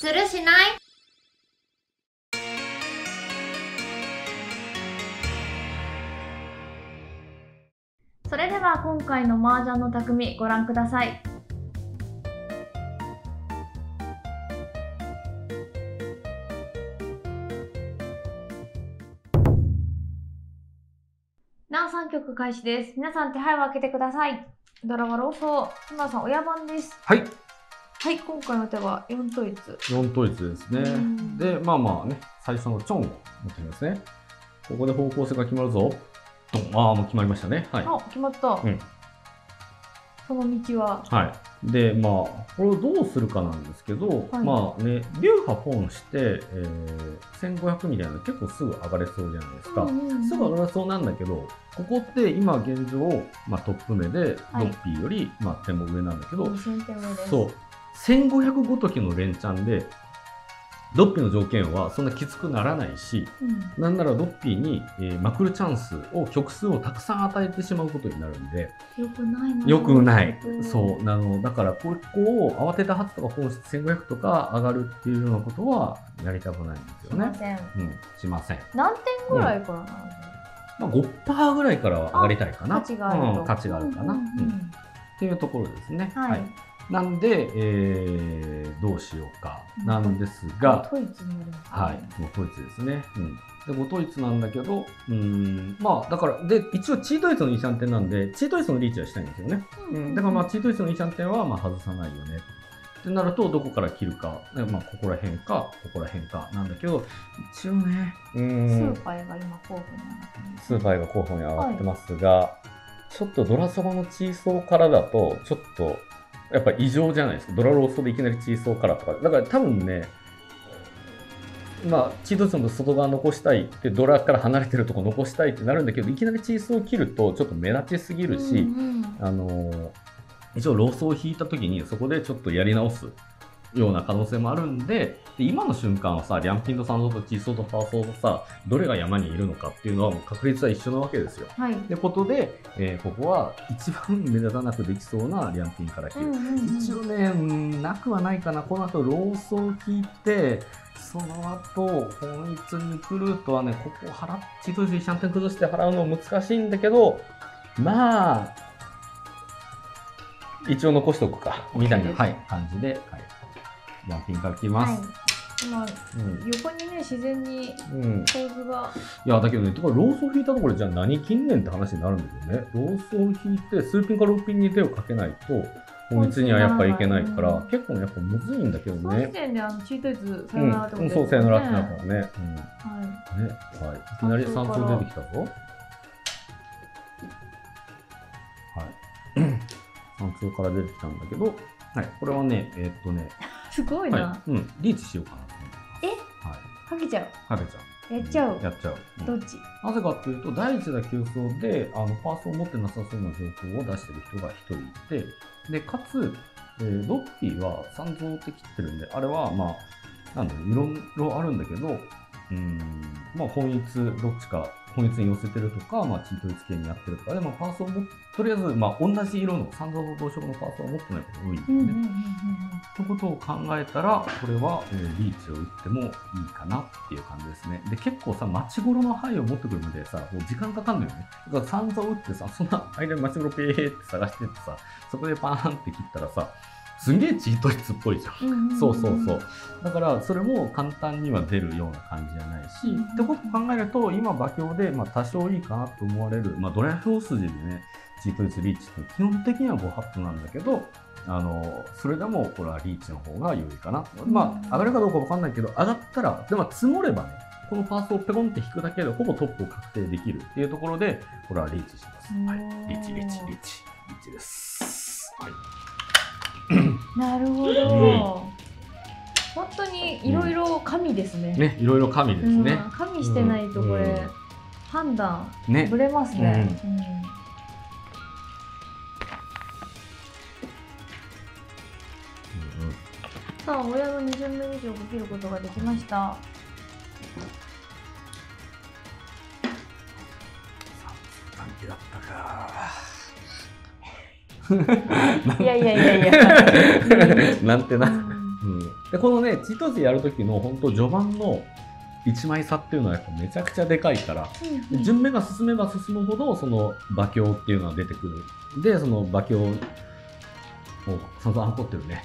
するしない？それでは今回の麻雀の匠ご覧ください。なお3曲開始です。皆さん手配を開けてください。ドラマローソー。島田さん親番です。はい、はい今回の手は4統一4統一ですねうん。で、まあまあね、最初のチョンを持ってみますね。ここで方向性が決まるぞ。ドンああ、もう決まりましたね。はい。あ決まった、うんその道は？はい。で、まあ、これをどうするかなんですけど、はいまあね、流派ポンして、えー、1500みたいなの結構すぐ上がれそうじゃないですか。うんうんうんすぐ上がれそうなんだけど、ここって今現状、まあ、トップ目で、はいドッピーより、まあ、点も上なんだけど、2000点目ですそう。1500ごときの連チャンで、ドッピーの条件はそんなきつくならないし、うんなんならドッピーに、えーまくるチャンスを曲数をたくさん与えてしまうことになるんで、よくないなよくないうん。そう。なの、だからここを慌てたはずとか本質1500とか上がるっていうようなことはやりたくないんですよね。すいませんうん、しません。何点ぐらいからなの、まあ、5%ぐらいからは上がりたいかな。価値があると、うん価値があるかな。うんうんうんうんっていうところですね。はい、なんで、えーどうしようかうんなんですが、統一になりますねはい、もう統一ですね。うん。で、ご統一なんだけど、うーん、まあ、だから、で、一応、チートイツの2、3点なんで、チートイツのリーチはしたいんですよね。うん。だから、まあ、チートイツの2、3点は、まあ、外さないよね。ってなると、どこから切るか、でまあ、ここら辺か、ここら辺か、なんだけど、一応ね、うスーパーが今候補になってますスーパーが候補に上がってますが、ちょっとドラそばのチーソーからだと、ちょっと、やっぱ異常じゃないですか。ドラローストでいきなりチーソーからとか。だから多分ね、まあ、チートツの外側残したいって、ドラから離れてるとこ残したいってなるんだけど、いきなりチーソーを切るとちょっと目立ちすぎるし、うんうんあのー一応ロースを引いた時にそこでちょっとやり直すような可能性もあるんでで今の瞬間はさリャンピンとサンドとチーソーとファーソーとさどれが山にいるのかっていうのはもう確率は一緒なわけですよ。はいってことで、えーここは一番目立たなくできそうなリャンピンから切る。一応ね、うんなくはないかな。この後ロースを引いて、その後、本一に来るとはね、ここ払っ、チートイツシャンテン崩して払うの難しいんだけど、まあ、一応残しておくか、みたいな、感じで、はい。リャンピンから切りまはいす。今うん。横にね自然にうん。構図がいや、だけどね、とかロースを引いたところで、じゃあ何金ねんって話になるんだけどね、ロースを引いて、数ピンか6ピンに手をかけないと、本一にはやっぱいけないから、うん結構ね、やっぱむずいんだけどその時ね。点であのチートイツさうん、よならってことうん、ですよねそう、さよならってなるからね。うん。ね、ははい。いきなり山山頂頂出てきたぞ。はい。山頂から出てきたんだけど、はい。これはね、えーっとね、いすごいな、はい。うん、リーチしようかな。え？はい。かけちゃう？かけちゃう。やっちゃう、やっちゃう。うんどっち？なぜかっていうと、第一打急走で、あの、パースを持ってなさそうな状況を出してる人が一人いて、で、かつ、えードッピーは三蔵って切ってるんで、あれは、まあ、なんだろう、いろいろあるんだけど、うーん、まあ、本一、どっちか、本一に寄せてるとか、まあ、チートイツ系にやってるとかで、まあ、パースをも、とりあえず、まあ、同じ色の三蔵と同色のパースを持ってないことが多いんですね。うんうんうんうんということを考えたら、これは、えーリーチを打ってもいいかなっていう感じですね。で、結構さ、待ち頃の範囲を持ってくるまでさ、もう時間かかるのよね。だから散々打ってさ、そんな間に待ち頃ペーって探してってさ、そこでパーンって切ったらさ、すんげえチートイツっぽいじゃん。そうそうそう。だから、それも簡単には出るような感じじゃないし、うんってことを考えると、今、馬鏡で、まあ、多少いいかなと思われる、まあ、ドラフト筋でね、チートイツリーチって基本的には5ハットなんだけど、あの、それでも、これはリーチの方が良いかな。まあ、上がるかどうかわかんないけど、上がったら、でも積もればね、このパースをペコンって引くだけで、ほぼトップを確定できるっていうところで、これはリーチします。はい。リーチ、リーチ、リーチ、リーチです。はい。なるほど、うん本当にいろいろ神ですね、ね、いろいろ神ですね。うん、神してないとこれ、うん判断ねぶ。れますね、うさあ親の20名以上かけることができました。感じだったか。いやいやいやいや。なんてな。うん。うん。でこのねチートやる時の本当序盤の1枚差っていうのはやっぱめちゃくちゃでかいからで順目が進めば進むほどその馬鏡っていうのは出てくる。でその馬鏡をそのあんこってるね。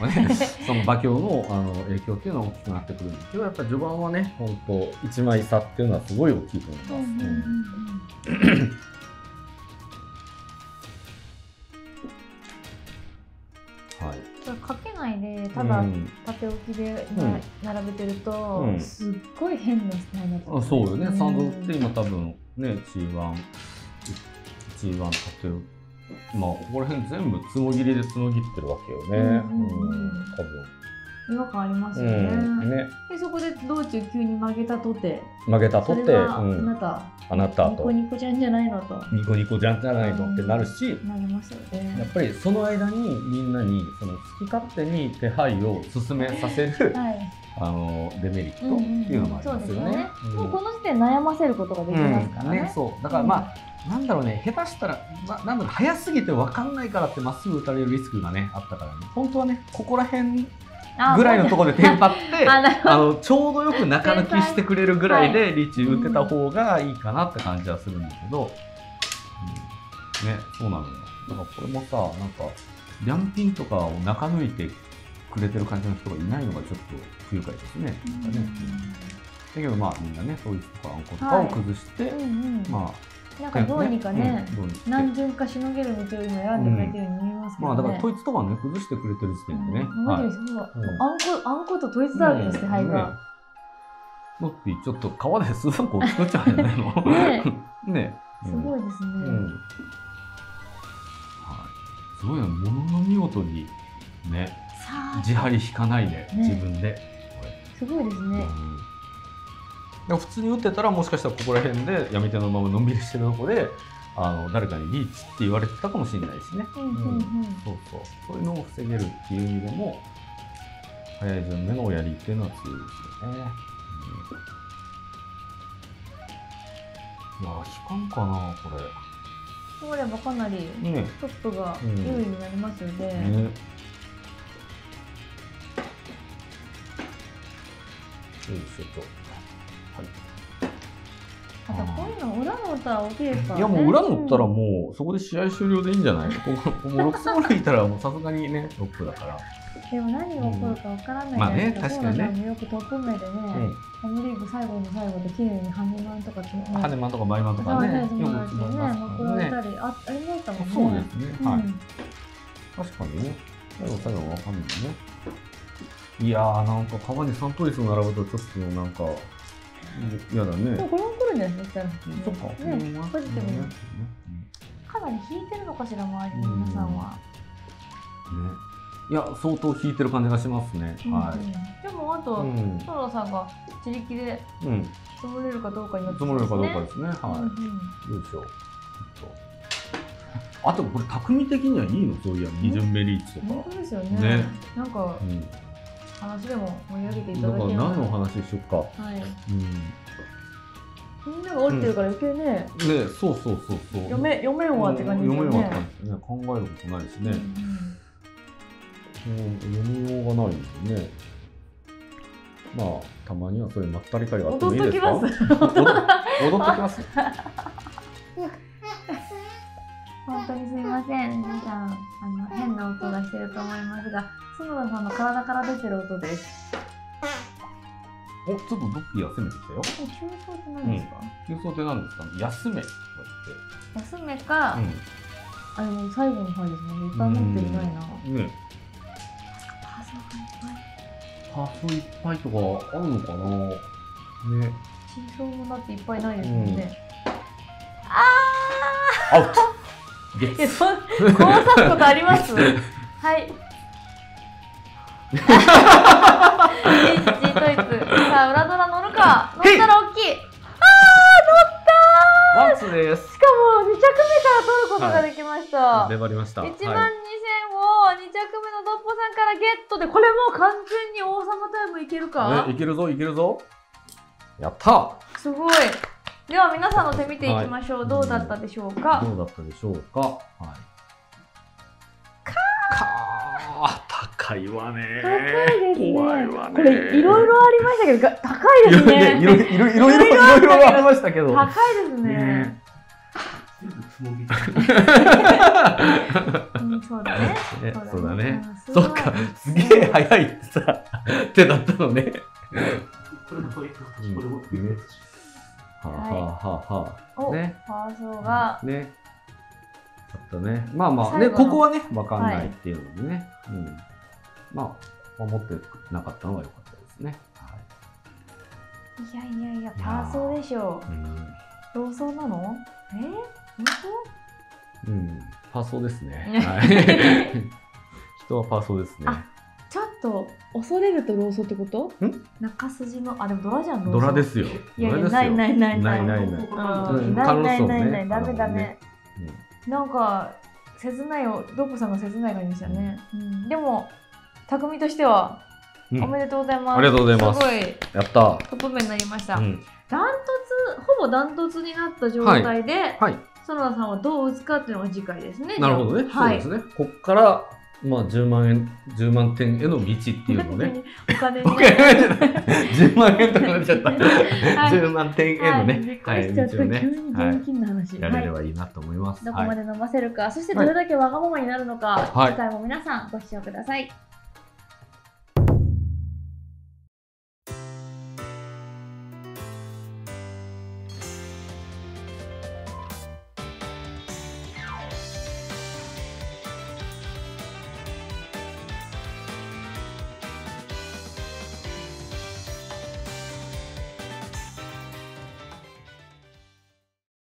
その馬鏡のあの影響っていうのは大きくなってくるんですけどやっぱ序盤はね本当1枚差っていうのはすごい大きいと思います、はい。かけないでただうん。縦置きで並べてると、うん。すっごい変なスタイルになってあそうよね、んサンドって今多分ね G1 G1 縦をまあここら辺全部つもぎりでつもぎってるわけよね。うん多分。違和感ありますよね,、うんね。でそこで道中急に曲げたとて。曲げたとって、あうん。なた、あなたと。ニコニコちゃんじゃないのと。ニコニコじゃんじゃないのってなるし、なりますよね。やっぱりその間にみんなにその好き勝手に手配を進めさせるはいあのデメリットっていうのもありますよね。うん。もうこの時点で悩ませることができますから。ね,、うんそう。だからまあ、なんだろうね下手したら、まあ、なんだろう早すぎて分かんないからってまっすぐ打たれるリスクがねあったからね。本当はねここら辺あぐらいのところでテンパって あのちょうどよく中抜きしてくれるぐらいでリーチ打てた方がいいかなって感じはするんだけど、うん。ねそうなのよ。だからこれもさなんかリャンピンとかを中抜いてくれてる感じの人がいないのがちょっと不愉快ですね。なん。かねだけどまあみんなねそういうとかあんことかを崩して、うんうん。まあなんかどうにかね、うんどうにか何順かしのげる道を今選んでくれてるように見えますけどね。まあだから統一とかね崩してくれてる時点でね、うん。はい。あんこ、あんこと統一だらけですね、灰が。ねノッピーちょっと川でスーパーコ作っちゃうんじゃないのねねすごいですね。うん。はい、すごいなものの見事にね自張り引かないで、ね。自分で、すごいですね。うん。でも普通に打ってたらもしかしたらここら辺で闇手のままのんびりしてるとこであの誰かにリーチって言われてたかもしれないしね、うんうんうん。そうそう。そういうのを防げるっていう意味でも早い順目の親りっていうのは強いですよね、うん、いや引かんかなこ通ればかなりれね。トップがうん。優位になりますよね。ねよいしょとあとこういうの裏の歌は大きいですからね。いやもう裏乗ったらうんもうそこで試合終了でいいんじゃない？ここもう6戦ぐらいいたらもうさすがにねトップだから、でも何が起こるかわからないじゃまあね。確かにね。よくトップ目でね、ファミリーグ最後の最後で綺麗にハネマンとかハネマンとかバイマンとかそうね。ね、友達にね、まくられたねり、あ、ありましたもんね。そうですね、はい。うん。確かにね。最後最後わかんないねいやーなんか川に3トリスを並ぶとちょっとなんか嫌だでもねこれも来るんじゃないですか。そっか、ね、うん。ポジティブかなり引いてるのかしら、周りの皆さんは。ね。いや相当引いてる感じがしますね、はうんうん。でも、あい、と、うん。ソロさんが自力でうん。積もれるかどうかによって積もれるかどうかですね。はい、よいしょ。あとこれ匠的にはいいの？そういや二巡目リーチとか、本当ですよね。ね。なんかう、ん、話でも盛り上げていただける何の話しよっか、はい。うん、ねみんなが降りてるから余計ね、そうそうそうそう。読め、読めんわって感じですよね。読めんわって感じですね。考えることないしね、うんうん。うん、読みようがないんでね。まあたまにはそういうまったり会があってもいいですか？踊っとき踊っ踊っときます 本当にすみません。皆さん、あの、変な音がしてると思いますが、角田さんの体から出てる音です。おちょっとドッキー休めてきたよえ、急走って何ですか、急走って何ですか？ね休め休めか、言って、あの、最後の回ですね。いっぱい持っていないな。うん、ねパソコンいっぱい。ハーフいっぱいとかあるのかな？ねチーソーもだっていっぱいないですもんね。アウトえ、そ、こう刺すことあります？はい。H トイツ。さあ、裏ドラ乗るか？乗ったら大きい。ワンツーですしかも2着目から取ることができました。粘りました1万2000を2はい着目のドッポさんからゲットで、これもう完全に王様タイムいけるか？ねいけるぞいけるぞやったすごい。では皆さんの手見ていきましょう、はい、どうだったでしょうか？どうだったでしょうか？はい。かか高いわね。高いですね。これいろいろありましたけど高いですね。いろいろいろいろいろいろありましたけど。高いですね、ね、うん、そうだね。そうだね。そっか、すげえ早いってさ、手だったのね。これもこれもこ。はあはあはあはあ。お、ね。ファーソーが。ね。あったね。まあまあねここはねわかんないっていうのでね、うん。まあ思ってなかったのが良かったですね。はい。やいやいやいやー。ファーソーでしょいうん。ロなの？え？ー、本うん、パーソーですね。ね はい。人はパーソーですね。と恐れるとローソーってこと？ん？中筋のあでもドラじゃんドラですよ。いやいやないないないない。ないないうん。ないないないないダメ。ダメなんか切ないよ。ドッポさんが切ない感じでしたね、うん、でも匠としてはうん。おめでとうございます、ありがとうございます。すごい。やった。トップ面になりました、うん。ダントツほぼダントツになった状態で、はい。園田さんはどう打つかっていうのが次回ですね。なるほどね。はい。そうですね。こっから、まあ、10万円、10万点への道っていうのね。お金ね。お金じゃない10万円とかなっちゃった。はい。10万点へのはい、びねっ、くりしちゃった、道をね。急に現金の話、やれれはいばいいなと思います。どこまはいで伸ばせるか、そしてどれだけわがままになるのか、はい。次回も皆さんご視聴ください